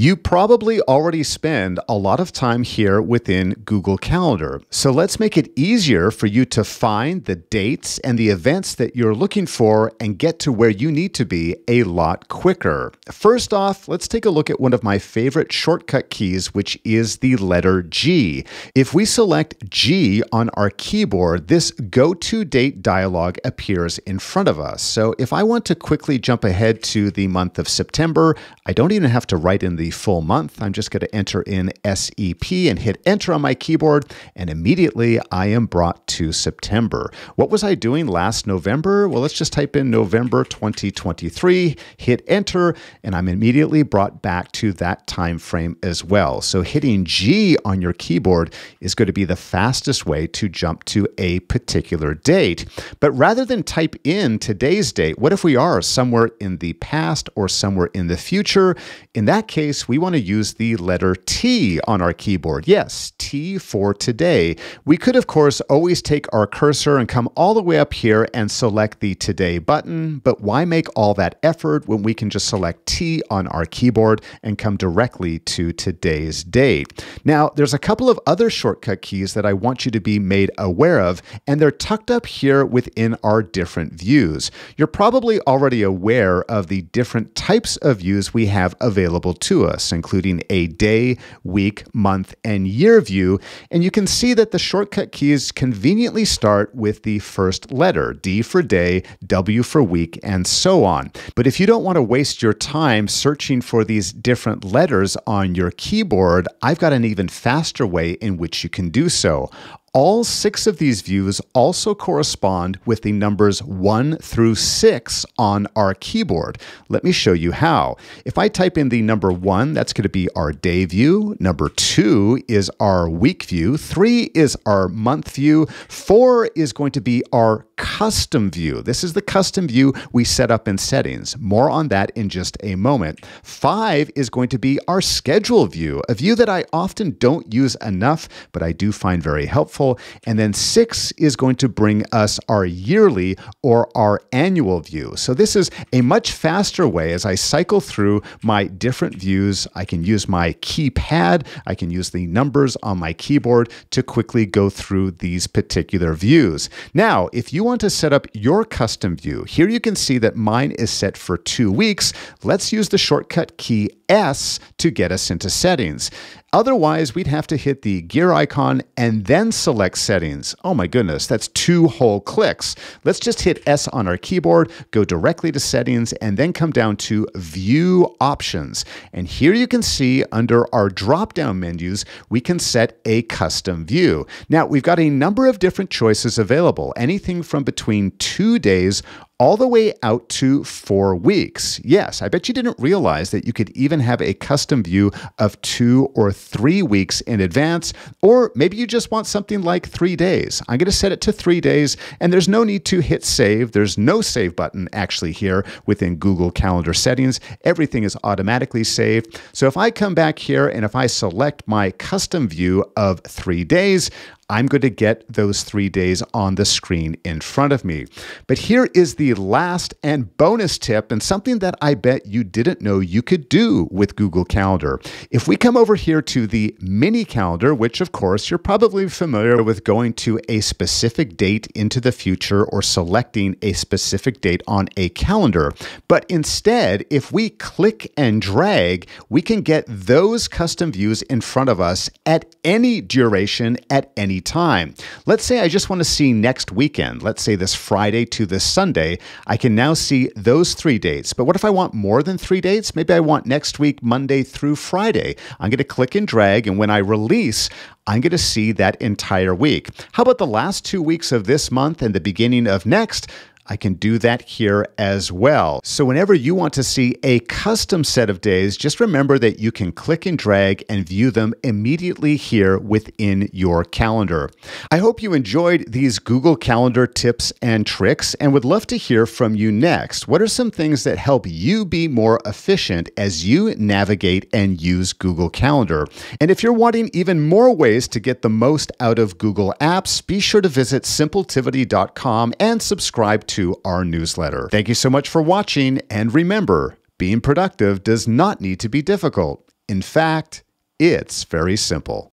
You probably already spend a lot of time here within Google Calendar. So let's make it easier for you to find the dates and the events that you're looking for and get to where you need to be a lot quicker. First off, let's take a look at one of my favorite shortcut keys, which is the letter G. If we select G on our keyboard, this go to date dialog appears in front of us. So if I want to quickly jump ahead to the month of September, I don't even have to write in the full month. I'm just going to enter in SEP and hit enter on my keyboard, and immediately I am brought to September. What was I doing last November? Well, let's just type in November 2023, hit enter, and I'm immediately brought back to that time frame as well. So hitting G on your keyboard is going to be the fastest way to jump to a particular date. But rather than type in today's date, what if we are somewhere in the past or somewhere in the future? In that case, case, we want to use the letter T on our keyboard. Yes, T for today. We could, of course, always take our cursor and come all the way up here and select the Today button, but why make all that effort when we can just select T on our keyboard and come directly to today's date? Now, there's a couple of other shortcut keys that I want you to be made aware of, and they're tucked up here within our different views. You're probably already aware of the different types of views we have available to us, including a day, week, month, and year view. And you can see that the shortcut keys conveniently start with the first letter D for day, W for week, and so on. But if you don't want to waste your time searching for these different letters on your keyboard, I've got an even faster way in which you can do so. All six of these views also correspond with the numbers 1 through 6 on our keyboard. Let me show you how. If I type in the number 1, that's going to be our day view. Number 2 is our week view. 3 is our month view. 4 is going to be our custom view. This is the custom view we set up in settings. More on that in just a moment. 5 is going to be our schedule view, a view that I often don't use enough, but I do find very helpful helpful. And then six is going to bring us our yearly or our annual view. So this is a much faster way as I cycle through my different views. I can use my keypad, I can use the numbers on my keyboard to quickly go through these particular views. Now, if you want to set up your custom view, here you can see that mine is set for two weeks. Let's use the shortcut key S to get us into settings. Otherwise, we'd have to hit the gear icon and then select settings. Oh my goodness, that's two whole clicks. Let's just hit S on our keyboard, go directly to settings, and then come down to view options. And here you can see under our drop down menus, we can set a custom view. Now, we've got a number of different choices available, anything from between two days all the way out to four weeks. Yes, I bet you didn't realize that you could even have a custom view of two or three weeks in advance, or maybe you just want something like three days. I'm going to set it to three days, and there's no need to hit save. There's no save button actually here within Google Calendar settings. Everything is automatically saved. So if I come back here and if I select my custom view of three days, I'm going to get those three days on the screen in front of me. But here is the last and bonus tip, and something that I bet you didn't know you could do with Google Calendar. If we come over here to the mini calendar, which of course you're probably familiar with going to a specific date into the future or selecting a specific date on a calendar. But instead, if we click and drag, we can get those custom views in front of us at any duration, at time. Let's say I just want to see next weekend, let's say this Friday to this Sunday, I can now see those three dates. But what if I want more than three dates? Maybe I want next week, Monday through Friday. I'm going to click and drag, and when I release, I'm going to see that entire week. How about the last two weeks of this month and the beginning of next? I can do that here as well. So whenever you want to see a custom set of days, just remember that you can click and drag and view them immediately here within your calendar. I hope you enjoyed these Google Calendar tips and tricks and would love to hear from you next. What are some things that help you be more efficient as you navigate and use Google Calendar? And if you're wanting even more ways to get the most out of Google Apps, be sure to visit simpletivity.com and subscribe to to our newsletter. Thank you so much for watching, and remember, being productive does not need to be difficult. In fact, it's very simple.